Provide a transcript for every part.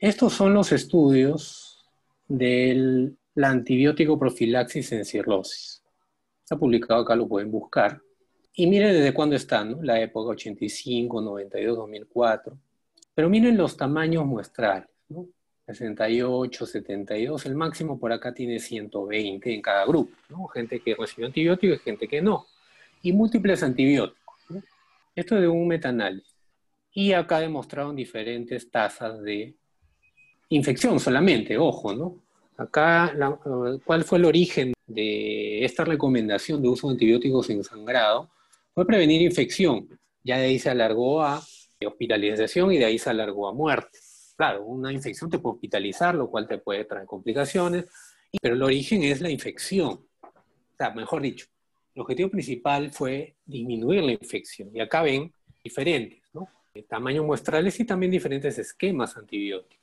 Estos son los estudios de la antibiótico profilaxis en cirrosis. Está publicado acá, lo pueden buscar. Y miren desde cuándo están, ¿no? La época 85, 92, 2004. Pero miren los tamaños muestrales, ¿no? 68, 72, el máximo por acá tiene 120 en cada grupo, ¿no? Gente que recibió antibióticos y gente que no. Y múltiples antibióticos. Esto es de un metaanálisis. Y acá demostraron diferentes tasas de infección solamente, ojo, ¿no? Acá, ¿cuál fue el origen de esta recomendación de uso de antibióticos en sangrado? Fue prevenir infección. Ya de ahí se alargó a hospitalización y de ahí se alargó a muerte. Claro, una infección te puede hospitalizar, lo cual te puede traer complicaciones, pero el origen es la infección. O sea, mejor dicho, el objetivo principal fue disminuir la infección. Y acá ven diferentes, ¿no? Tamaños muestrales y también diferentes esquemas antibióticos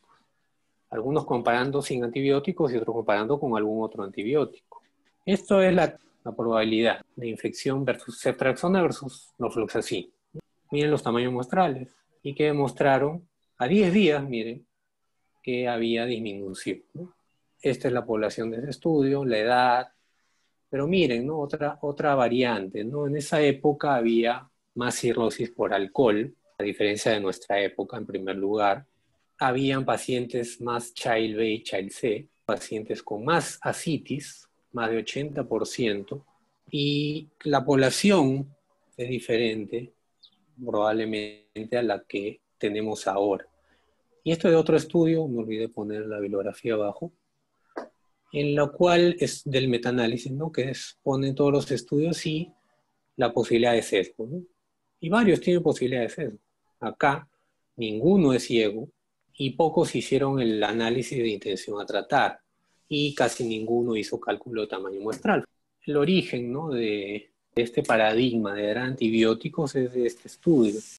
algunos comparando sin antibióticos y otros comparando con algún otro antibiótico. Esto es la, probabilidad de infección versus ceftriaxona versus norfloxacin. Miren los tamaños muestrales y que demostraron a 10 días, miren, que había disminución. Esta es la población de ese estudio, la edad, pero miren, ¿no? otra, otra variante. ¿no? En esa época había más cirrosis por alcohol, a diferencia de nuestra época en primer lugar, habían pacientes más Child B y Child C, pacientes con más asitis, más de 80%, y la población es diferente probablemente a la que tenemos ahora. Y esto es de otro estudio, me olvidé poner la bibliografía abajo, en la cual es del metaanálisis, ¿no? que es, pone todos los estudios y la posibilidad de sesgo. Y varios tienen posibilidad de sesgo. Acá ninguno es ciego, y pocos hicieron el análisis de intención a tratar y casi ninguno hizo cálculo de tamaño muestral. El origen ¿no? de este paradigma de dar antibióticos es de este estudio.